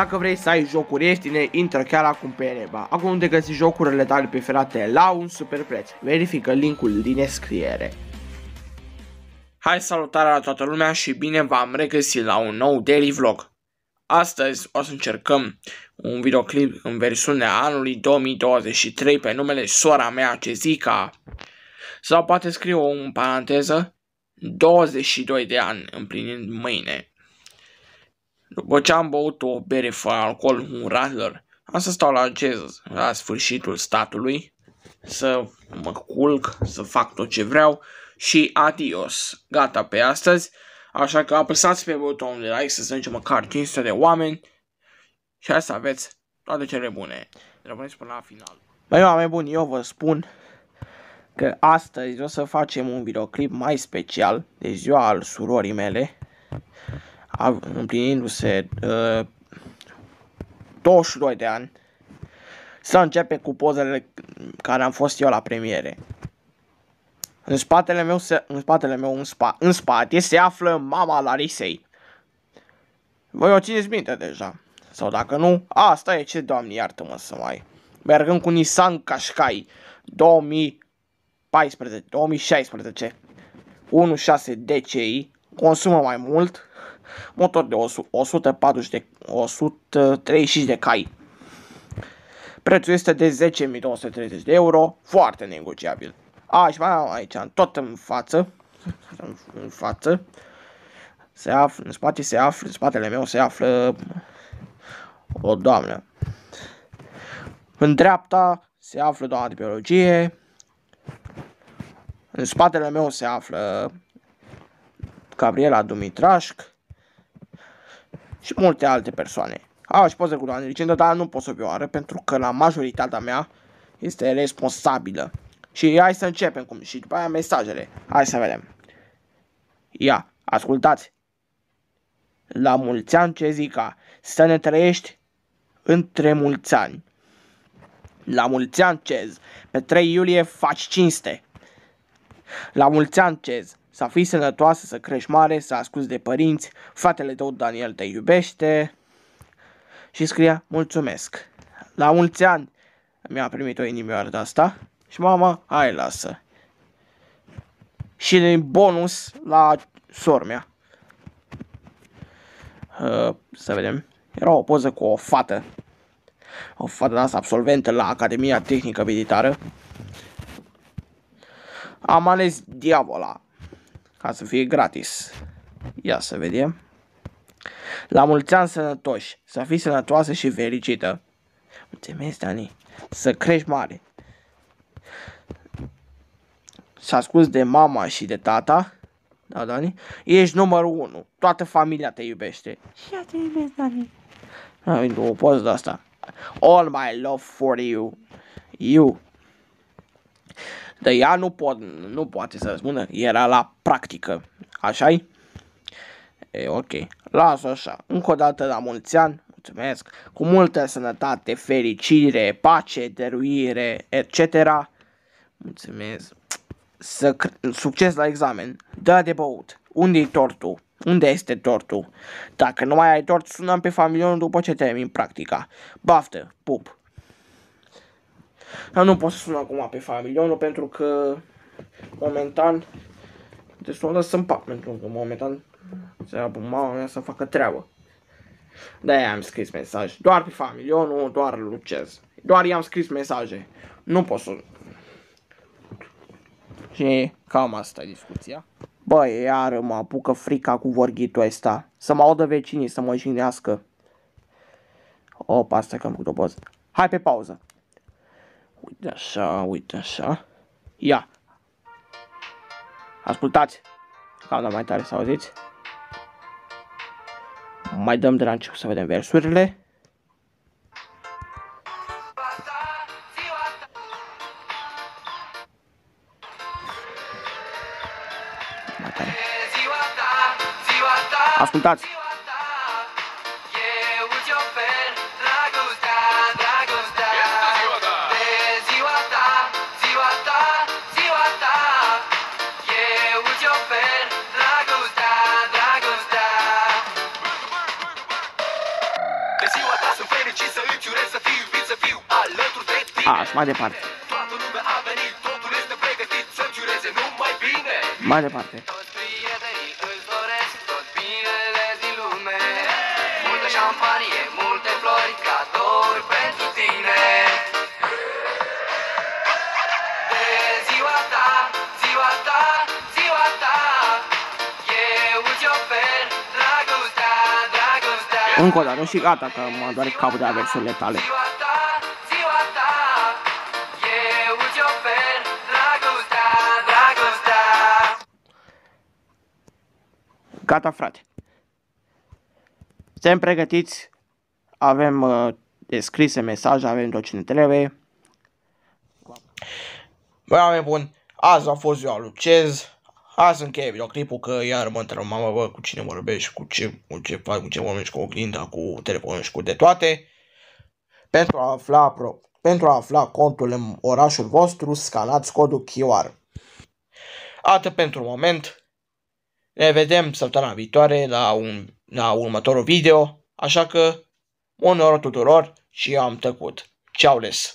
Dacă vrei să ai jocuri ieftine, intră chiar acum pe Ereba. Acum unde găsi jocurile tale preferate la un super preț. Verifică linkul din descriere. Hai salutare la toată lumea și bine v-am regăsit la un nou daily vlog. Astăzi o să încercăm un videoclip în versiunea anului 2023 pe numele sora mea Cezica. Sau poate scriu în paranteză 22 de ani împlinind mâine. După ce am băut o bere fără alcool, un radler, am să stau la gez la sfârșitul statului, să mă culc, să fac tot ce vreau și adios. Gata pe astăzi, așa că apăsați pe butonul de like să strângem măcar 500 de oameni și hai să aveți toate cele bune. Rămâneți până la final. Băi, oameni buni, eu vă spun că astăzi o să facem un videoclip mai special de ziua al surorii mele împlinindu-se uh, 22 de ani, să începe cu pozele care am fost eu la premiere. În spatele meu, se, în spatele meu, în, spa, în spate, se află mama Larisei. Voi o țineți minte deja. Sau dacă nu, asta e ce, doamne, iartă-mă să mai. Mergând cu Nissan Qashqai 2014, 2016, 1.6 DCI, consumă mai mult, motor de 140 de, 135 de cai. Prețul este de 10.230 de euro, foarte negociabil. A, și mai am aici, tot în față, în față, se află, în spate se află, în spatele meu se află o doamnă. În dreapta se află doamna de biologie, în spatele meu se află Gabriela Dumitrașc, și multe alte persoane. Au și poze cu doamne licență, dar nu pot să o oară pentru că la majoritatea mea este responsabilă. Și hai să începem cum și după aia mesajele. Hai să vedem. Ia, ascultați. La mulți ani ce zica, să ne trăiești între mulți ani. La mulți ani, Cez, pe 3 iulie faci cinste. La mulți ani, Cez, să fii sănătoasă, să crești mare, să asculti de părinți, fratele tău Daniel te iubește. Și scria, mulțumesc. La mulți ani mi-a primit o inimioară de asta și mama, hai lasă. Și de bonus la sor mea. Uh, să vedem. Era o poză cu o fată. O fată de asta absolventă la Academia Tehnică Militară. Am ales Diavola ca să fie gratis. Ia să vedem. La mulți ani sănătoși, să fii sănătoasă și fericită. Mulțumesc, Dani. Să crești mare. Să asculti de mama și de tata. Da, Dani? Ești numărul 1. Toată familia te iubește. Și eu te iubesc, Dani. Ai o poză de asta. All my love for you. You. Dar ea nu, pot, nu poate să răspundă, era la practică, așa -i? E, ok, las așa, încă o dată la mulți ani, mulțumesc, cu multă sănătate, fericire, pace, dăruire, etc. Mulțumesc. Să succes la examen. Da de băut. Unde-i tortul? Unde este tortul? Dacă nu mai ai tort, sunăm pe familionul după ce termin practica. Baftă, pup. Dar nu pot să sun acum pe familionul pentru că momentan destul de sunt pat pentru că momentan se apă mama mea să facă treabă. De-aia am scris mesaj. Doar pe familionul, doar lucez. Doar i-am scris mesaje. Nu pot să... Și cam asta e discuția. Băi, iar mă apucă frica cu vorghitul ăsta. Să mă audă vecinii, să mă jignească. Opa, asta că am făcut o poză. Hai pe pauză. Uite așa, uite așa. Ia. Ascultați. Cam mai tare să auziți. Mai dăm de la început să vedem versurile. Mai tare. Ascultați. Și mai departe. Toată lumea a venit, totul este pregătit să-ți ureze numai bine. Mai departe. Toți prietenii îți doresc tot binele din lume. Multă șampanie, multe flori, cadouri pentru tine. De ziua ta, ziua ta, ziua ta Eu îți ofer dragostea, dragostea. Încă o dată și gata că mă doare capul de la versurile tale Gata frate suntem pregătiți, avem uh, descrise mesaje, avem tot ce ne trebuie. Băi, oameni buni, azi a fost ziua lui Cez. Azi încheie videoclipul că iar mă întreb mama, bă, cu cine vorbești, cu ce, cu ce faci, cu ce vorbești, cu oglinda, cu telefonul și cu de toate. Pentru a afla, pro, pentru a afla contul în orașul vostru, scanați codul QR. Atât pentru moment. Ne vedem săptămâna viitoare la, un, la următorul video, așa că, un noroc tuturor și eu am tăcut. Ceau les!